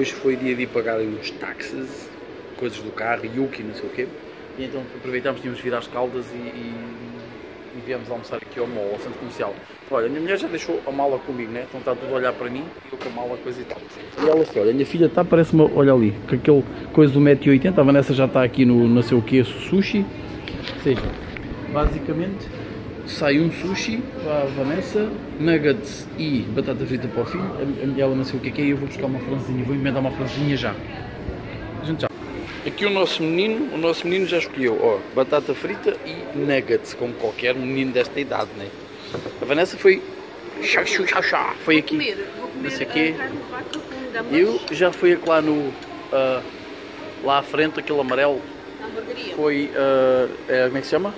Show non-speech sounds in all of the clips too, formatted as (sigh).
Hoje foi dia de ir pagarem os taxes, coisas do carro, Yuki, não sei o quê. E então aproveitámos, tínhamos vir às Caldas e, e, e viemos almoçar aqui ao mall, ao centro comercial. Olha, a minha mulher já deixou a mala comigo, né? Então está tudo a olhar para mim e eu com a mala, coisa e tal. E ela olha, a minha filha está, parece-me, olha ali, com aquele coisa do 1,80m, a Vanessa já está aqui no não sei o quê, sushi. Ou seja, basicamente sai um sushi para a Vanessa, nuggets e batata frita para o filho. A, ela não sei o que é que é e eu vou buscar uma franzinha, vou inventar uma franzinha já. A gente já. Aqui o nosso menino, o nosso menino já escolheu, ó, batata frita e nuggets, como qualquer menino desta idade, né? A Vanessa foi chá, chá, chá, chá, foi aqui. Vou comer Esse aqui. a carne de vaca com gambas Eu já fui lá no, ah, lá à frente, aquele amarelo, foi, ah, é, como é que se chama?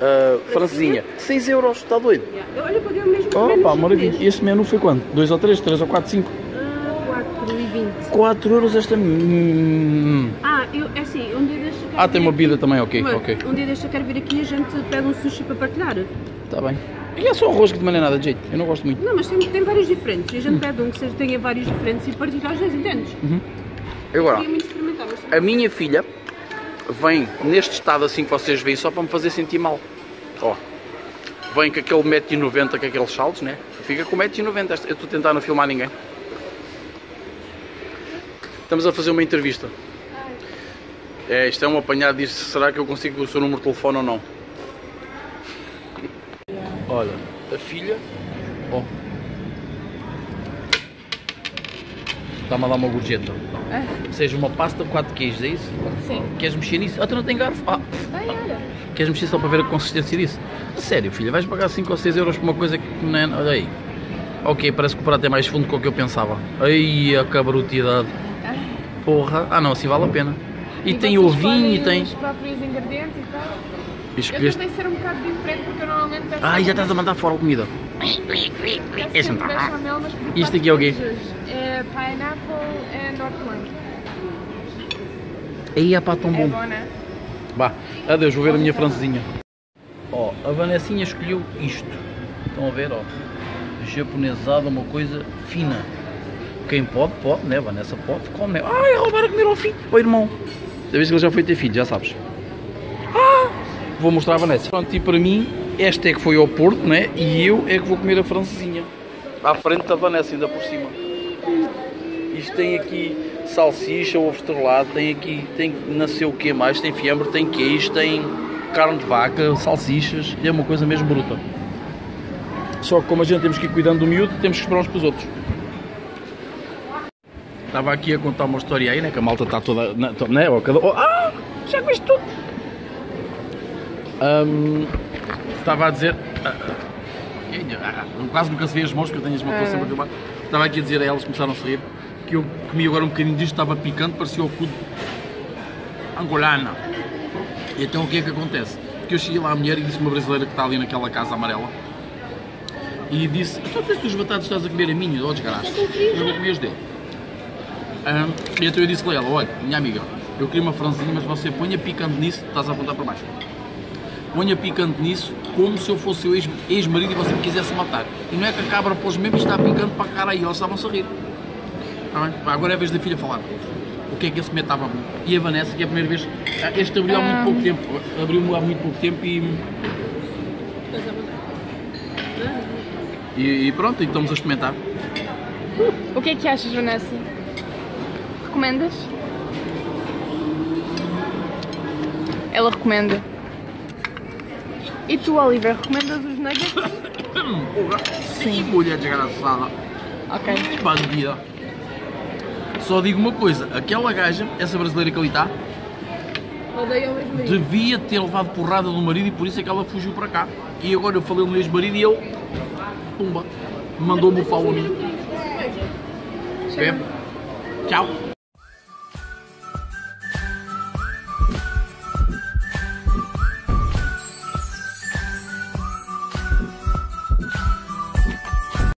Ah, francesinha. 6 euros, está doido? Yeah. Olha, paguei o mesmo Oh, menos pá, maravilha. E este menu foi quanto? 2 ou 3, 3 ou 4, 5? Ah, 4,20. 4 euros esta. Hum. Ah, eu, é assim, um dia deixa Ah, tem uma bebida também, ok, ok. Um dia deixa quero vir aqui e a gente pede um sushi para partilhar. Está bem. E é só que também não é nada de jeito. Eu não gosto muito. Não, mas tem, tem vários diferentes. E a gente pede um que seja, tenha vários diferentes e partilhar às vezes, entendes? Agora, experimentar, mas a minha filha vem neste estado assim que vocês veem só para me fazer sentir mal. Ó. Vem com aquele 1,90m com aqueles saltos, né? Fica com 1,90m. Esta- Eu estou a tentar não filmar ninguém. Estamos a fazer uma entrevista. É, isto é um apanhado disto. Será que eu consigo o seu número de telefone ou não? Olha, a filha. Ó. Está-me a dar uma gorjeta. Ou seja, uma pasta de 4 queijos, é isso? Sim. Queres mexer nisso? Ah, tu não tem garfo? Ah, Ai, olha. Queres mexer só para ver a consistência disso? A sério, filha, vais pagar 5 ou 6 euros por uma coisa que não é. Olha aí. Ok, parece que o prato é mais fundo do que o que eu pensava. Ai, a cabrutidade. Porra. Ah, não, assim vale a pena. E, tem ovinho e tem. os próprios ingredientes e tal. E Eu escolheste. tentei ser um bocado diferente porque eu normalmente peço Ai, já estás a mandar fora a comida. Este não tá. por Isto aqui é o quê? É pineapple and eggplant. Aí, é pá, tão É bom. bom, né? Vá, adeus, vou ver a minha francesinha. Ó, a Vanessinha escolheu isto. Estão a ver, ó. Japonesada, uma coisa fina. Quem pode, pode, né? Vanessa pode, come, né? Ai, roubaram a comer ao filho. Ó, irmão. Da vez que ele já foi ter filho, já sabes. Ah! Vou mostrar a Vanessa. Pronto, e para mim, esta é que foi ao Porto, né? E eu é que vou comer a francesinha. À frente da Vanessa, ainda por cima. Isto tem aqui salsicha, ovo estrelado, tem aqui, tem não sei o que mais, tem fiambre, tem queijo, tem carne de vaca, salsichas, é uma coisa mesmo bruta. Só que como a gente temos que ir cuidando do miúdo, temos que esperar uns para os outros. Estava aqui a contar uma história aí, né? Que a malta está toda. Né? Cada- ah! Já comeste tudo! Ahm, Estava a dizer. ah, ah, quase nunca se vê as mãos, porque eu tenho as mãos sempre a filmar. Estava aqui a dizer a elas, começaram a se rir, que eu comi agora um bocadinho disto, estava picante, parecia o cu de angolana. E então o que é que acontece? Que eu cheguei lá à mulher e disse uma brasileira que está ali naquela casa amarela e disse: Então tens os batatas estás a comer a minha, ó desgraça. Eu vou comer os dele. E então eu disse-lhe ela: Olha, minha amiga, eu queria uma franzinha, mas você ponha picante nisso, estás a apontar para baixo. Ponha picante nisso como se eu fosse ex- ex-marido e você me quisesse matar. E não é que a cabra pôs mesmo e está picante para a cara aí, elas estavam-se a rir. Tá Agora é a vez da filha falar. O que é que esse momento estava bom? E a Vanessa, que é a primeira vez. ah, Este abriu há muito Ah. pouco tempo. Abriu há muito pouco tempo e. E, e pronto, e estamos a experimentar. O que é que achas, Vanessa? Recomendas? Ela recomenda. E tu, Oliver, recomendas os nuggets? (laughs) Hum, Sim. Mulher desgraçada. ok. Bandida. Só digo uma coisa: aquela gaja, essa brasileira que ali está, devia ter levado porrada do marido e por isso é que ela fugiu para cá. E agora eu falei no ex-marido e ele. Pumba. Mandou-me o pau a mim. Tchau.